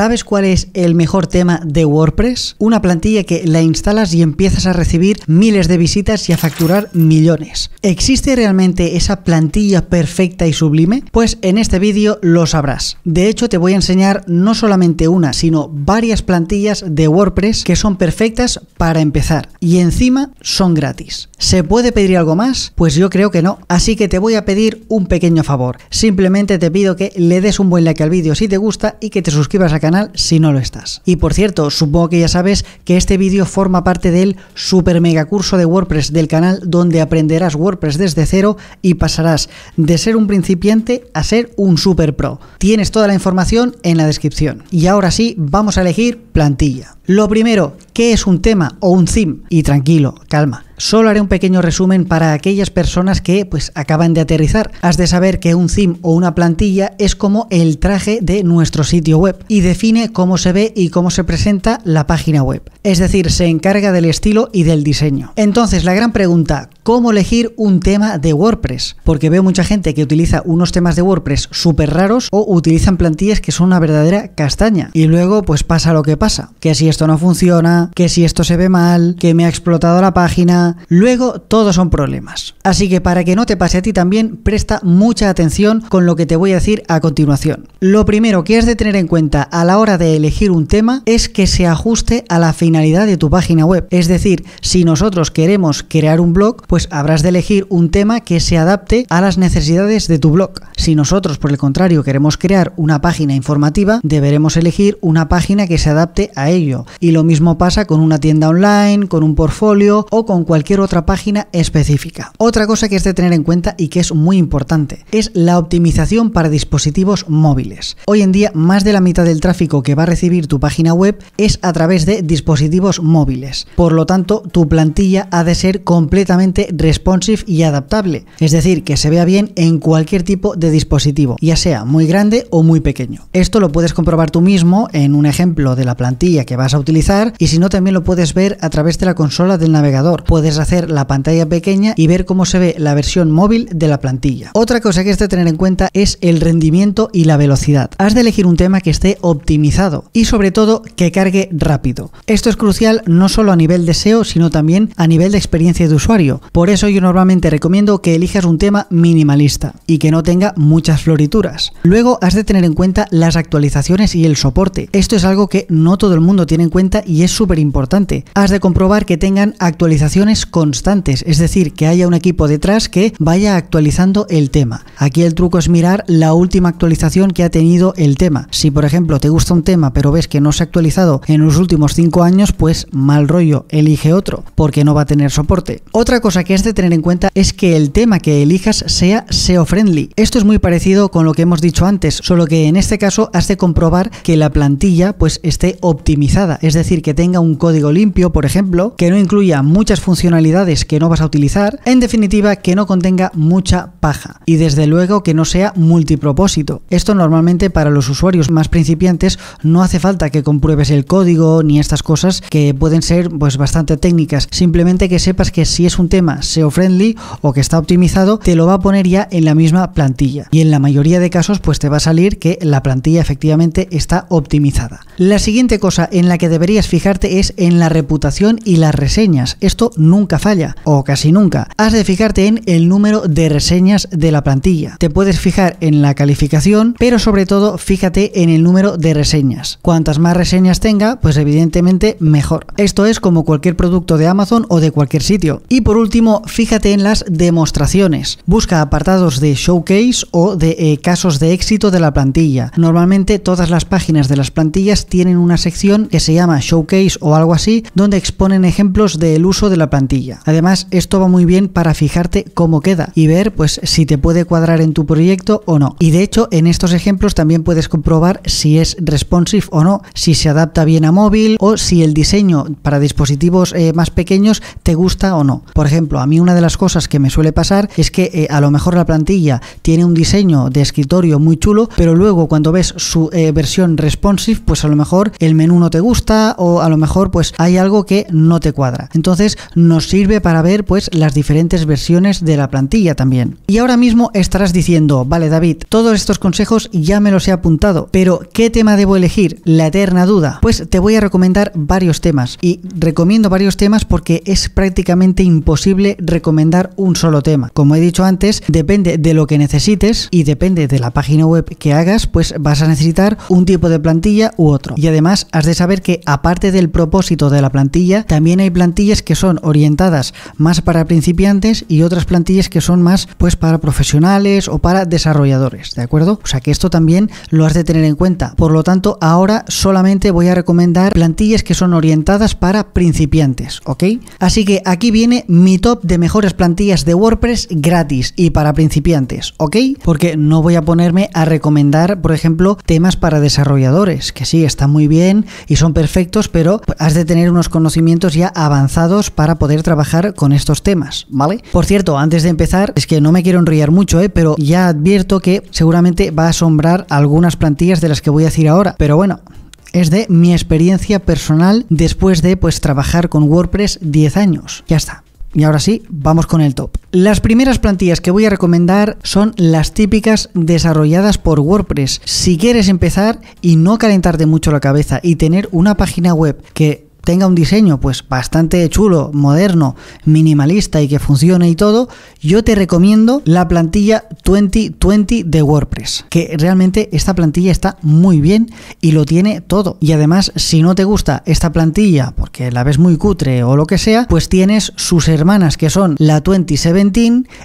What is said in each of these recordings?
¿Sabes cuál es el mejor tema de WordPress? Una plantilla que la instalas y empiezas a recibir miles de visitas y a facturar millones. ¿Existe realmente esa plantilla perfecta y sublime? Pues en este vídeo lo sabrás. De hecho, te voy a enseñar no solamente una, sino varias plantillas de WordPress que son perfectas para empezar y encima son gratis. ¿Se puede pedir algo más? Pues yo creo que no. Así que te voy a pedir un pequeño favor. Simplemente te pido que le des un buen like al vídeo si te gusta y que te suscribas al canal si no lo estás. Y por cierto, supongo que ya sabes que este vídeo forma parte del super mega curso de WordPress del canal donde aprenderás WordPress desde cero y pasarás de ser un principiante a ser un super pro. Tienes toda la información en la descripción. Y ahora sí, vamos a elegir plantilla. Lo primero, ¿qué es un tema o un theme? Y tranquilo, calma. Solo haré un pequeño resumen para aquellas personas que pues acaban de aterrizar. Has de saber que un theme o una plantilla es como el traje de nuestro sitio web y define cómo se ve y cómo se presenta la página web. Es decir, se encarga del estilo y del diseño. Entonces, la gran pregunta, ¿cómo elegir un tema de WordPress? Porque veo mucha gente que utiliza unos temas de WordPress súper raros o utilizan plantillas que son una verdadera castaña. Y luego pues pasa lo que pasa, que si esto no funciona, que si esto se ve mal, que me ha explotado la página, luego todos son problemas. Así que para que no te pase a ti también, presta mucha atención con lo que te voy a decir a continuación. Lo primero que has de tener en cuenta a la hora de elegir un tema es que se ajuste a la finalidad de tu página web. Es decir, si nosotros queremos crear un blog, pues habrás de elegir un tema que se adapte a las necesidades de tu blog. Si nosotros, por el contrario, queremos crear una página informativa, deberemos elegir una página que se adapte a ello. Y lo mismo pasa con una tienda online, con un portfolio o con cualquier cualquier otra página específica. Otra cosa que es de tener en cuenta y que es muy importante es la optimización para dispositivos móviles. Hoy en día más de la mitad del tráfico que va a recibir tu página web es a través de dispositivos móviles. Por lo tanto, tu plantilla ha de ser completamente responsive y adaptable, es decir, que se vea bien en cualquier tipo de dispositivo, ya sea muy grande o muy pequeño. Esto lo puedes comprobar tú mismo en un ejemplo de la plantilla que vas a utilizar y si no también lo puedes ver a través de la consola del navegador. Puedes hacer la pantalla pequeña y ver cómo se ve la versión móvil de la plantilla. Otra cosa que es de tener en cuenta es el rendimiento y la velocidad. Has de elegir un tema que esté optimizado y sobre todo que cargue rápido. Esto es crucial no solo a nivel de SEO, sino también a nivel de experiencia de usuario. Por eso yo normalmente recomiendo que elijas un tema minimalista y que no tenga muchas florituras. Luego has de tener en cuenta las actualizaciones y el soporte. Esto es algo que no todo el mundo tiene en cuenta y es súper importante. Has de comprobar que tengan actualizaciones constantes, es decir, que haya un equipo detrás que vaya actualizando el tema. Aquí el truco es mirar la última actualización que ha tenido el tema. Si por ejemplo te gusta un tema pero ves que no se ha actualizado en los últimos 5 años, pues mal rollo, elige otro, porque no va a tener soporte. Otra cosa que has de tener en cuenta es que el tema que elijas sea SEO friendly. Esto es muy parecido con lo que hemos dicho antes, solo que en este caso has de comprobar que la plantilla pues esté optimizada, es decir, que tenga un código limpio, por ejemplo, que no incluya muchas funciones que no vas a utilizar, en definitiva que no contenga mucha paja y desde luego que no sea multipropósito. Esto normalmente para los usuarios más principiantes no hace falta que compruebes el código ni estas cosas que pueden ser pues bastante técnicas, simplemente que sepas que si es un tema SEO friendly o que está optimizado, te lo va a poner ya en la misma plantilla y en la mayoría de casos pues te va a salir que la plantilla efectivamente está optimizada. La siguiente cosa en la que deberías fijarte es en la reputación y las reseñas. Esto nunca nunca falla, o casi nunca. Has de fijarte en el número de reseñas de la plantilla. Te puedes fijar en la calificación, pero sobre todo fíjate en el número de reseñas. Cuantas más reseñas tenga, pues evidentemente mejor. Esto es como cualquier producto de Amazon o de cualquier sitio. Y por último, fíjate en las demostraciones. Busca apartados de showcase o de eh, casos de éxito de la plantilla. Normalmente todas las páginas de las plantillas tienen una sección que se llama showcase o algo así, donde exponen ejemplos del uso de la plantilla Además, esto va muy bien para fijarte cómo queda y ver pues si te puede cuadrar en tu proyecto o no. Y de hecho, en estos ejemplos también puedes comprobar si es responsive o no, si se adapta bien a móvil o si el diseño para dispositivos eh, más pequeños te gusta o no. Por ejemplo, a mí una de las cosas que me suele pasar es que eh, a lo mejor la plantilla tiene un diseño de escritorio muy chulo, pero luego cuando ves su eh, versión responsive, pues a lo mejor el menú no te gusta o a lo mejor pues hay algo que no te cuadra. Entonces, nos sirve para ver pues las diferentes versiones de la plantilla también. Y ahora mismo estarás diciendo, vale David, todos estos consejos ya me los he apuntado, pero ¿qué tema debo elegir? La eterna duda. Pues te voy a recomendar varios temas y recomiendo varios temas porque es prácticamente imposible recomendar un solo tema. Como he dicho antes, depende de lo que necesites y depende de la página web que hagas, pues vas a necesitar un tipo de plantilla u otro. Y además has de saber que aparte del propósito de la plantilla, también hay plantillas que son orientadas más para principiantes y otras plantillas que son más pues para profesionales o para desarrolladores, ¿de acuerdo? O sea que esto también lo has de tener en cuenta. Por lo tanto, ahora solamente voy a recomendar plantillas que son orientadas para principiantes, ¿ok? Así que aquí viene mi top de mejores plantillas de WordPress gratis y para principiantes, ¿ok? Porque no voy a ponerme a recomendar, por ejemplo, temas para desarrolladores, que sí, están muy bien y son perfectos, pero has de tener unos conocimientos ya avanzados para trabajar con estos temas, ¿vale? Por cierto, antes de empezar, es que no me quiero enrollar mucho, ¿eh? pero ya advierto que seguramente va a asombrar algunas plantillas de las que voy a decir ahora, pero bueno, es de mi experiencia personal después de pues trabajar con WordPress 10 años. Ya está. Y ahora sí, vamos con el top. Las primeras plantillas que voy a recomendar son las típicas desarrolladas por WordPress. Si quieres empezar y no calentarte mucho la cabeza y tener una página web que tenga un diseño pues bastante chulo, moderno, minimalista y que funcione y todo, yo te recomiendo la plantilla 2020 de WordPress, que realmente esta plantilla está muy bien y lo tiene todo. Y además, si no te gusta esta plantilla porque la ves muy cutre o lo que sea, pues tienes sus hermanas que son la 2017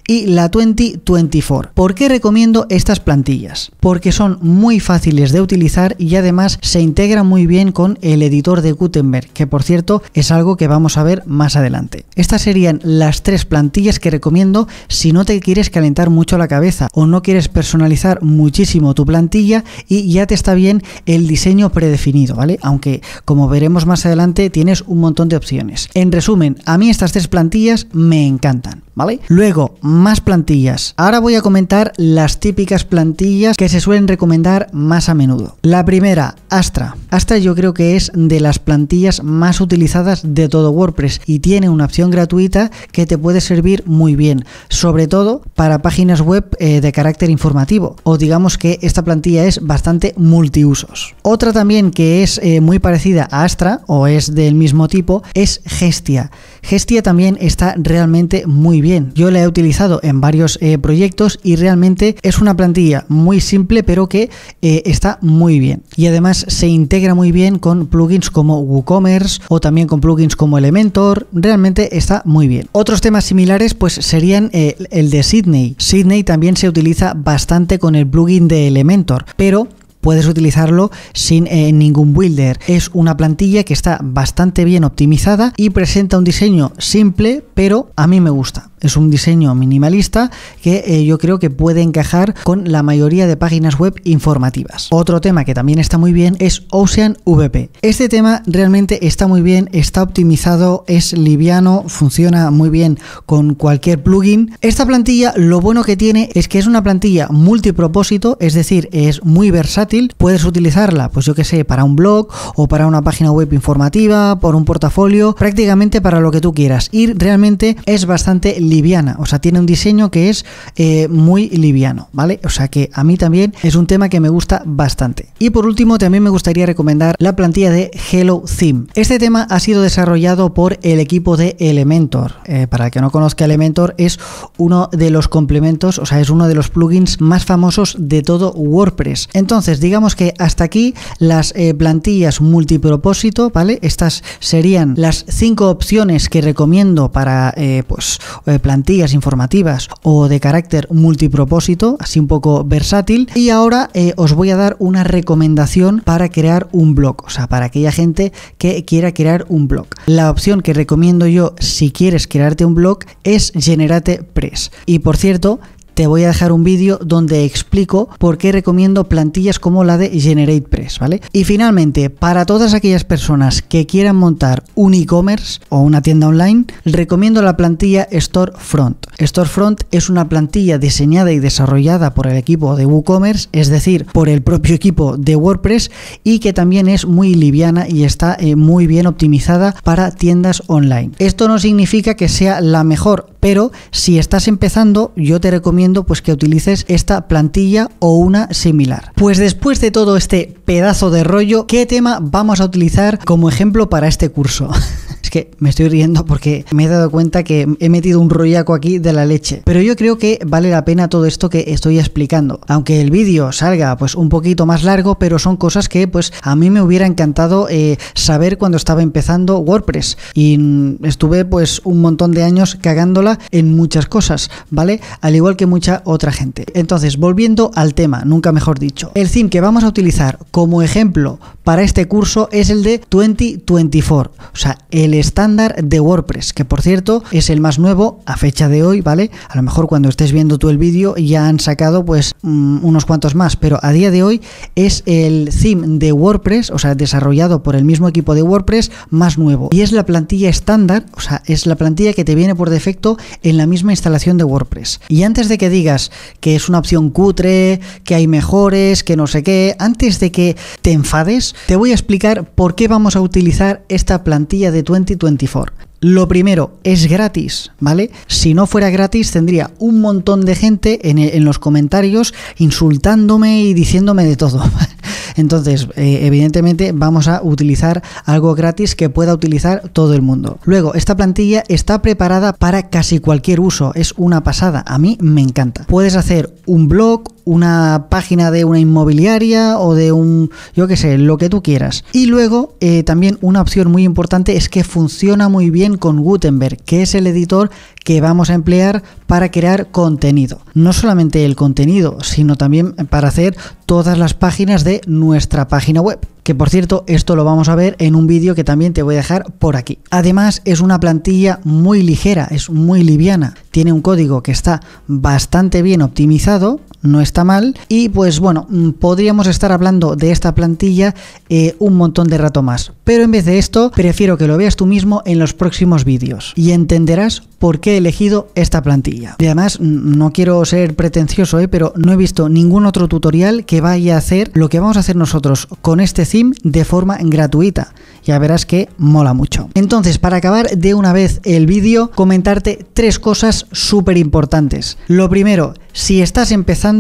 y la 2024. ¿Por qué recomiendo estas plantillas? Porque son muy fáciles de utilizar y además se integran muy bien con el editor de Gutenberg, por cierto es algo que vamos a ver más adelante. Estas serían las tres plantillas que recomiendo si no te quieres calentar mucho la cabeza o no quieres personalizar muchísimo tu plantilla y ya te está bien el diseño predefinido, ¿vale? Aunque como veremos más adelante tienes un montón de opciones. En resumen, a mí estas tres plantillas me encantan. ¿vale? Luego, más plantillas. Ahora voy a comentar las típicas plantillas que se suelen recomendar más a menudo. La primera, Astra. Astra yo creo que es de las plantillas más utilizadas de todo WordPress y tiene una opción gratuita que te puede servir muy bien, sobre todo para páginas web eh, de carácter informativo o digamos que esta plantilla es bastante multiusos. Otra también que es eh, muy parecida a Astra o es del mismo tipo es Gestia. Gestia también está realmente muy bien. Yo la he utilizado en varios eh, proyectos y realmente es una plantilla muy simple pero que eh, está muy bien. Y además se integra muy bien con plugins como WooCommerce o también con plugins como Elementor. Realmente está muy bien. Otros temas similares pues serían eh, el de Sydney. Sydney también se utiliza bastante con el plugin de Elementor, pero puedes utilizarlo sin eh, ningún builder. Es una plantilla que está bastante bien optimizada y presenta un diseño simple, pero a mí me gusta. Es un diseño minimalista que eh, yo creo que puede encajar con la mayoría de páginas web informativas. Otro tema que también está muy bien es Ocean VP. Este tema realmente está muy bien, está optimizado, es liviano, funciona muy bien con cualquier plugin. Esta plantilla lo bueno que tiene es que es una plantilla multipropósito, es decir, es muy versátil. Puedes utilizarla, pues yo que sé, para un blog o para una página web informativa, por un portafolio, prácticamente para lo que tú quieras. Y realmente es bastante liviano liviana, o sea, tiene un diseño que es eh, muy liviano, ¿vale? O sea que a mí también es un tema que me gusta bastante. Y por último, también me gustaría recomendar la plantilla de Hello Theme. Este tema ha sido desarrollado por el equipo de Elementor. Eh, para el que no conozca Elementor, es uno de los complementos, o sea, es uno de los plugins más famosos de todo WordPress. Entonces, digamos que hasta aquí las eh, plantillas multipropósito, ¿vale? Estas serían las cinco opciones que recomiendo para, pues, plantillas informativas o de carácter multipropósito, así un poco versátil. Y ahora eh, os voy a dar una recomendación para crear un blog, o sea, para aquella gente que quiera crear un blog. La opción que recomiendo yo si quieres crearte un blog es Generate Press. Y por cierto, te voy a dejar un vídeo donde explico por qué recomiendo plantillas como la de GeneratePress, ¿vale? Y finalmente, para todas aquellas personas que quieran montar un e-commerce o una tienda online, recomiendo la plantilla Storefront. Storefront es una plantilla diseñada y desarrollada por el equipo de WooCommerce, es decir, por el propio equipo de WordPress y que también es muy liviana y está eh, muy bien optimizada para tiendas online. Esto no significa que sea la mejor, pero si estás empezando, yo te recomiendo pues que utilices esta plantilla o una similar. Pues después de todo este pedazo de rollo, ¿qué tema vamos a utilizar como ejemplo para este curso? Que me estoy riendo porque me he dado cuenta que he metido un rollaco aquí de la leche. Pero yo creo que vale la pena todo esto que estoy explicando. Aunque el vídeo salga pues un poquito más largo, pero son cosas que pues a mí me hubiera encantado eh, saber cuando estaba empezando WordPress. Y estuve pues un montón de años cagándola en muchas cosas, ¿vale? Al igual que mucha otra gente. Entonces, volviendo al tema, nunca mejor dicho. El theme que vamos a utilizar como ejemplo para este curso es el de 2024. O sea, el estándar de WordPress, que por cierto es el más nuevo a fecha de hoy, ¿vale? A lo mejor cuando estés viendo tú el vídeo ya han sacado pues mm, unos cuantos más, pero a día de hoy es el theme de WordPress, o sea, desarrollado por el mismo equipo de WordPress más nuevo. Y es la plantilla estándar, o sea, es la plantilla que te viene por defecto en la misma instalación de WordPress. Y antes de que digas que es una opción cutre, que hay mejores, que no sé qué, antes de que te enfades, te voy a explicar por qué vamos a utilizar esta plantilla de 2024. Lo primero, es gratis, ¿vale? Si no fuera gratis, tendría un montón de gente en, en los comentarios insultándome y diciéndome de todo. Entonces, eh, evidentemente, vamos a utilizar algo gratis que pueda utilizar todo el mundo. Luego, esta plantilla está preparada para casi cualquier uso. Es una pasada. A mí me encanta. Puedes hacer un blog, una página de una inmobiliaria o de un, yo qué sé, lo que tú quieras. Y luego eh, también una opción muy importante es que funciona muy bien con Gutenberg, que es el editor que vamos a emplear para crear contenido. No solamente el contenido, sino también para hacer todas las páginas de nuestra página web. Que por cierto, esto lo vamos a ver en un vídeo que también te voy a dejar por aquí. Además, es una plantilla muy ligera, es muy liviana. Tiene un código que está bastante bien optimizado, no está mal. Y pues bueno, mm, podríamos estar hablando de esta plantilla eh, un montón de rato más. Pero en vez de esto, prefiero que lo veas tú mismo en los próximos vídeos. Y entenderás por qué he elegido esta plantilla. Y además, no quiero ser pretencioso, ¿eh? pero no he visto ningún otro tutorial que vaya a hacer lo que vamos a hacer nosotros con este theme de forma gratuita. Ya verás que mola mucho. Entonces, para acabar de una vez el vídeo, comentarte tres cosas súper importantes. Lo primero, si estás empezando,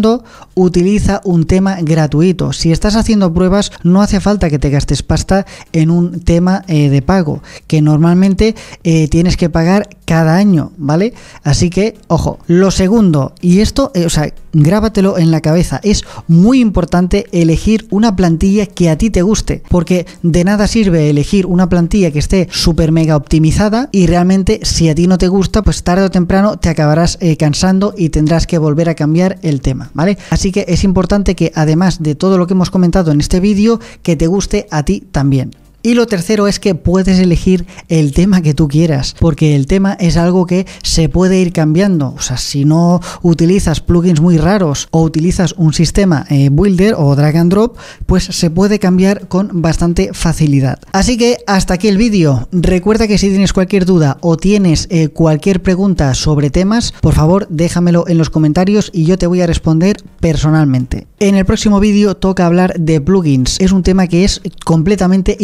utiliza un tema gratuito. Si estás haciendo pruebas, no hace falta que te gastes pasta en un tema eh, de pago, que normalmente eh, tienes que pagar cada año, ¿vale? Así que, ojo. Lo segundo, y esto, eh, o sea, grábatelo en la cabeza, es muy importante elegir una plantilla que a ti te guste, porque de nada sirve elegir una plantilla que esté súper mega optimizada y realmente si a ti no te gusta, pues tarde o temprano te acabarás cansando y tendrás que volver a cambiar el tema, ¿vale? Así que es importante que además de todo lo que hemos comentado en este vídeo, que te guste a ti también. Y lo tercero es que puedes elegir el tema que tú quieras, porque el tema es algo que se puede ir cambiando. O sea, si no utilizas plugins muy raros o utilizas un sistema eh, builder o drag and drop, pues se puede cambiar con bastante facilidad. Así que hasta aquí el vídeo. Recuerda que si tienes cualquier duda o tienes eh, cualquier pregunta sobre temas, por favor déjamelo en los comentarios y yo te voy a responder personalmente. En el próximo vídeo toca hablar de plugins. Es un tema que es completamente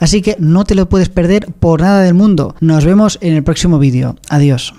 Así que no te lo puedes perder por nada del mundo. Nos vemos en el próximo vídeo. Adiós.